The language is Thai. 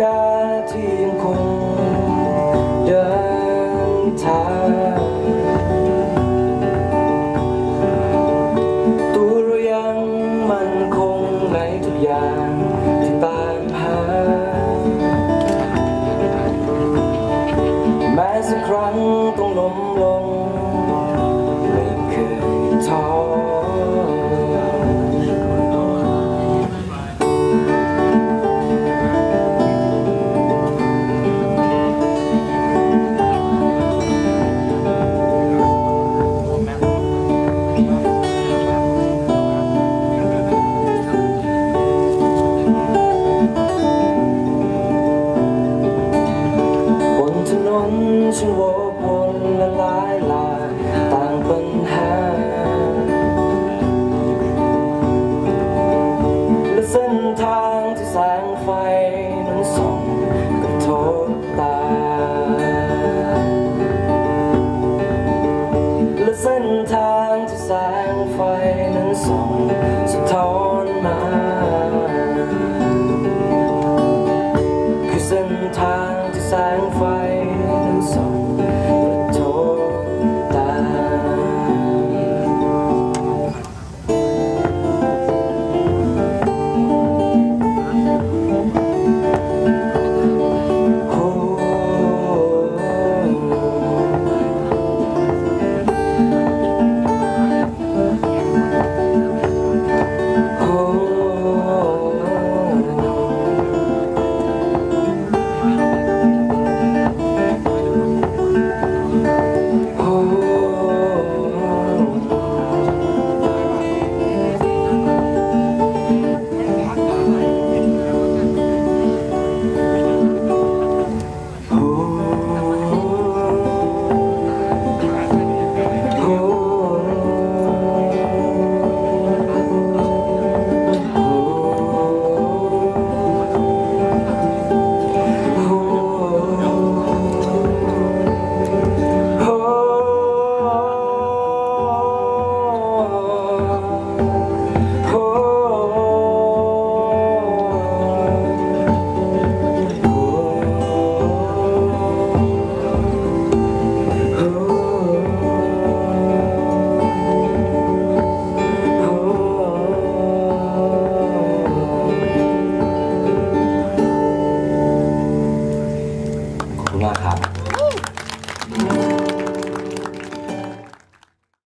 กาที่ยังคงเดินทางตัวเรายังมันคงในทุกอย่างที่ตามหาแม้สักครั้งต้องล้มลง Time to sign fight and song. คุณมากครับ